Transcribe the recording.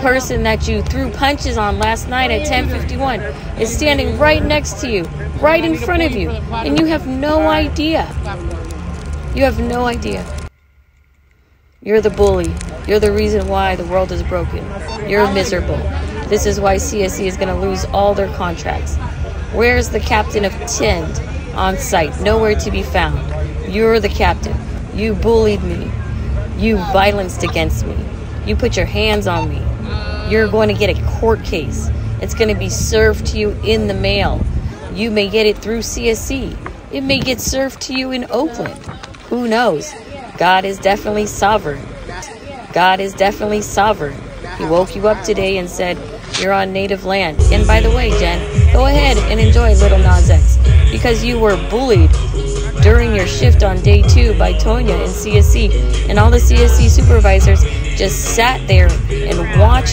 person that you threw punches on last night at 1051 is standing right next to you, right in front of you, and you have no idea. You have no idea. You're the bully. You're the reason why the world is broken. You're miserable. This is why CSC is going to lose all their contracts. Where's the captain of Tind on site? Nowhere to be found. You're the captain. You bullied me. You violenced against me. You put your hands on me. You're going to get a court case. It's going to be served to you in the mail. You may get it through CSC. It may get served to you in Oakland. Who knows? God is definitely sovereign. God is definitely sovereign. He woke you up today and said, You're on native land. And by the way, Jen, go ahead and enjoy Lil Nas X because you were bullied during your shift on day two by Tonya in CSC. And all the CSC supervisors just sat there and watched